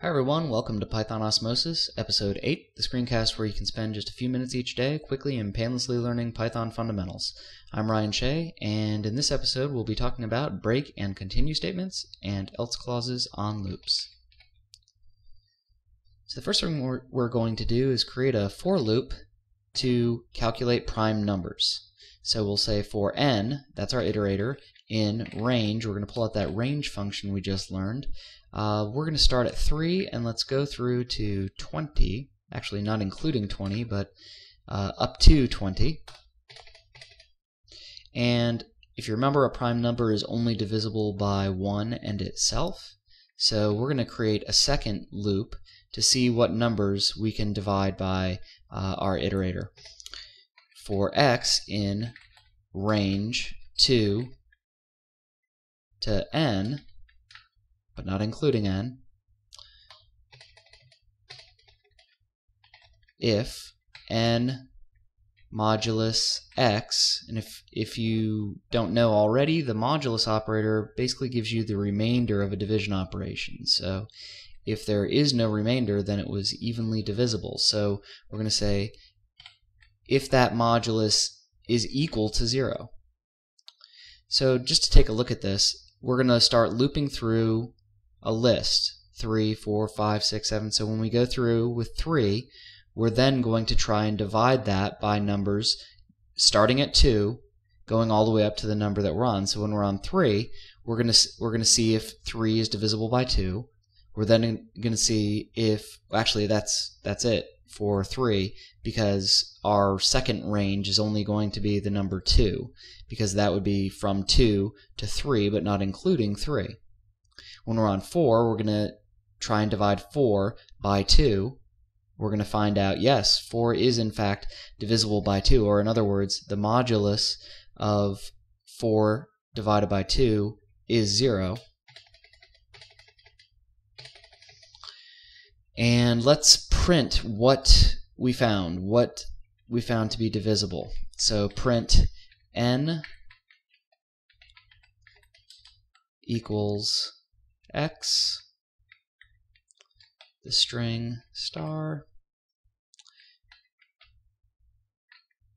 Hi everyone, welcome to Python Osmosis, episode 8, the screencast where you can spend just a few minutes each day quickly and painlessly learning Python fundamentals. I'm Ryan Shea, and in this episode we'll be talking about break and continue statements and else clauses on loops. So the first thing we're, we're going to do is create a for loop to calculate prime numbers. So we'll say for n, that's our iterator, in range, we're going to pull out that range function we just learned. Uh, we're going to start at 3 and let's go through to 20, actually not including 20, but uh, up to 20. And if you remember, a prime number is only divisible by 1 and itself. So we're going to create a second loop to see what numbers we can divide by uh, our iterator. For x in range 2 to n, but not including n, if n modulus x, and if, if you don't know already, the modulus operator basically gives you the remainder of a division operation. So if there is no remainder, then it was evenly divisible. So we're going to say if that modulus is equal to 0. So just to take a look at this, we're going to start looping through a list three, four, five, six, seven. So when we go through with three, we're then going to try and divide that by numbers starting at two, going all the way up to the number that we're on. So when we're on three, we're going to we're going to see if three is divisible by two. We're then going to see if actually that's that's it for 3 because our second range is only going to be the number 2 because that would be from 2 to 3 but not including 3. When we're on 4 we're going to try and divide 4 by 2. We're going to find out yes 4 is in fact divisible by 2 or in other words the modulus of 4 divided by 2 is 0 And let's print what we found, what we found to be divisible. So print n equals x, the string star.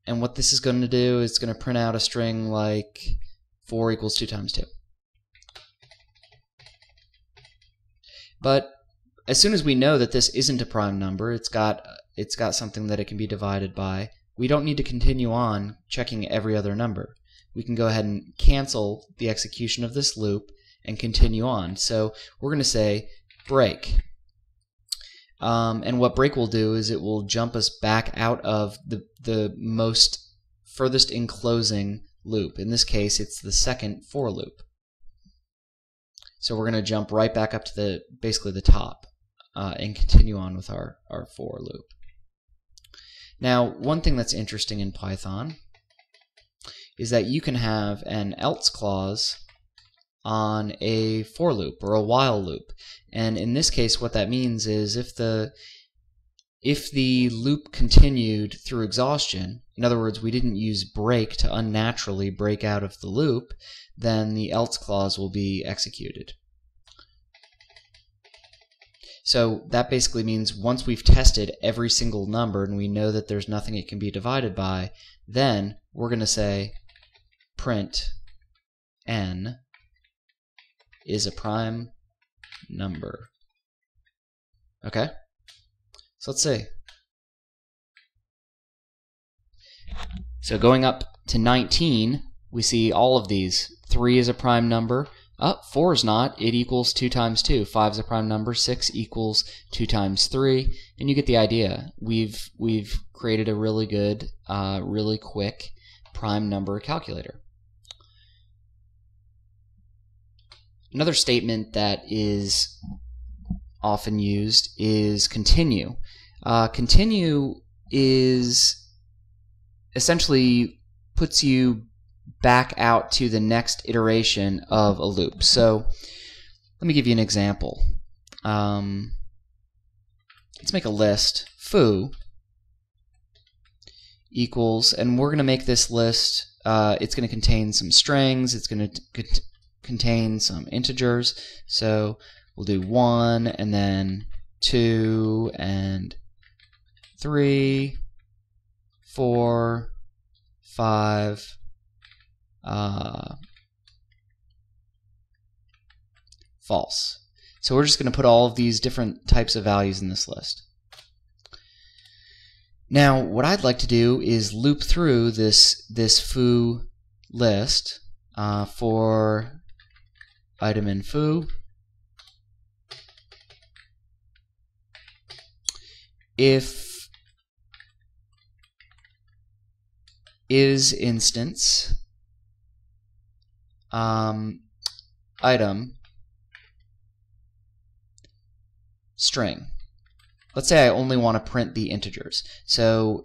And what this is going to do is going to print out a string like 4 equals 2 times 2. But as soon as we know that this isn't a prime number, it's got it's got something that it can be divided by, we don't need to continue on checking every other number. We can go ahead and cancel the execution of this loop and continue on. So we're going to say break. Um, and what break will do is it will jump us back out of the, the most furthest enclosing loop. In this case, it's the second for loop. So we're going to jump right back up to the basically the top uh, and continue on with our, our for loop. Now, one thing that's interesting in Python is that you can have an else clause on a for loop or a while loop. And in this case, what that means is if the if the loop continued through exhaustion, in other words, we didn't use break to unnaturally break out of the loop, then the else clause will be executed. So that basically means once we've tested every single number and we know that there's nothing it can be divided by, then we're going to say print n is a prime number. Okay? So let's see. So going up to 19, we see all of these. 3 is a prime number, uh, 4 is not. It equals 2 times 2. 5 is a prime number. 6 equals 2 times 3. And you get the idea. We've, we've created a really good, uh, really quick prime number calculator. Another statement that is often used is continue. Uh, continue is essentially puts you back out to the next iteration of a loop. So let me give you an example. Um, let's make a list. Foo equals, and we're going to make this list, uh, it's going to contain some strings, it's going to contain some integers. So we'll do 1 and then 2 and 3, 4, 5, uh, false. So we're just going to put all of these different types of values in this list. Now, what I'd like to do is loop through this, this foo list uh, for item in foo. If is instance um, item string. Let's say I only want to print the integers. So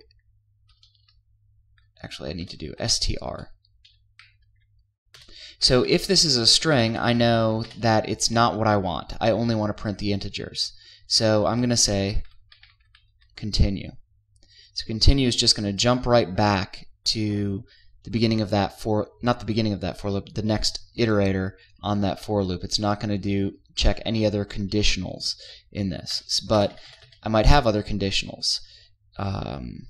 actually I need to do str. So if this is a string, I know that it's not what I want. I only want to print the integers. So I'm going to say continue. So continue is just going to jump right back to the beginning of that for not the beginning of that for loop, the next iterator on that for loop. It's not going to do check any other conditionals in this, but I might have other conditionals. Um,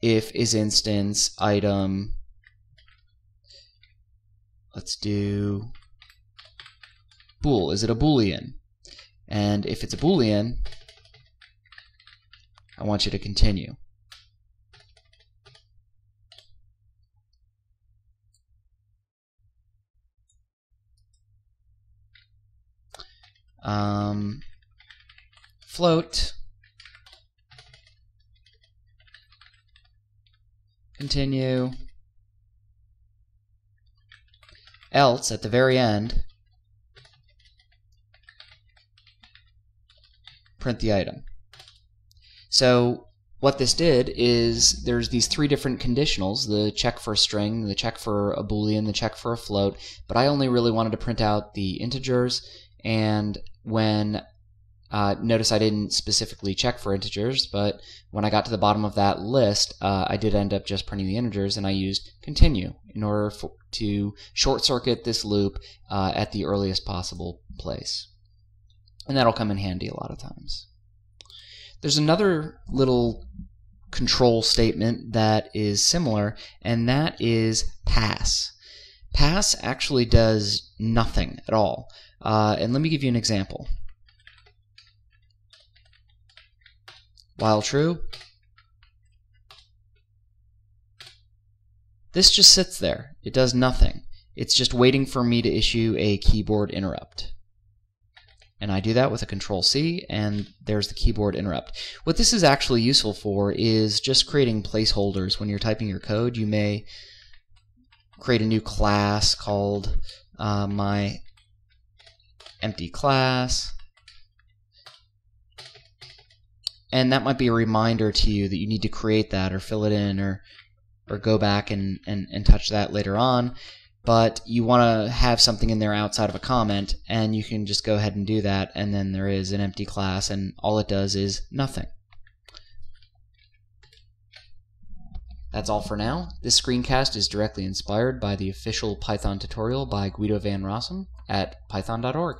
if is instance item let's do bool is it a boolean and if it's a boolean I want you to continue um, float. Continue. Else at the very end print the item. So what this did is there's these three different conditionals the check for a string the check for a boolean the check for a float but I only really wanted to print out the integers and when uh, notice I didn't specifically check for integers, but when I got to the bottom of that list, uh, I did end up just printing the integers, and I used continue in order for, to short circuit this loop uh, at the earliest possible place. And that'll come in handy a lot of times. There's another little control statement that is similar, and that is pass. Pass actually does nothing at all. Uh, and let me give you an example. While true, this just sits there. It does nothing. It's just waiting for me to issue a keyboard interrupt. And I do that with a control C, and there's the keyboard interrupt. What this is actually useful for is just creating placeholders. When you're typing your code, you may create a new class called uh, my empty class. And that might be a reminder to you that you need to create that or fill it in or or go back and, and, and touch that later on. But you want to have something in there outside of a comment, and you can just go ahead and do that, and then there is an empty class, and all it does is nothing. That's all for now. This screencast is directly inspired by the official Python tutorial by Guido van Rossum at python.org.